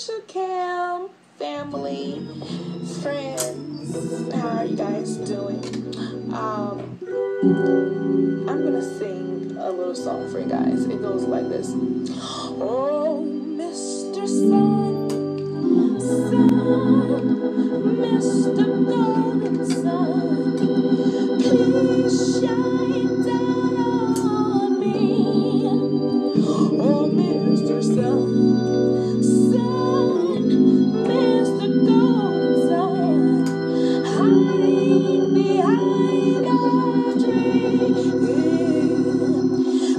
Socialcam, family, friends. How are you guys doing? Um, I'm gonna sing a little song for you guys. It goes like this. Oh, Mr. Sun, Sun, Mr.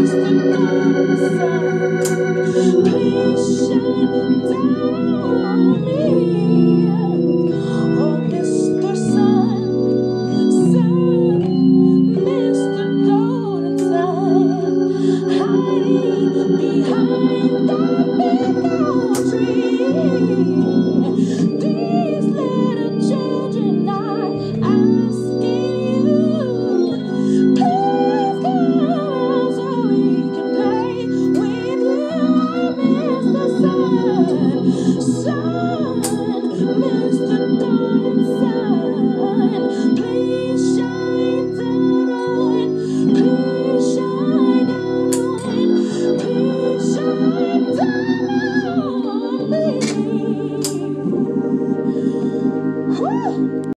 Mr. Golden Sun,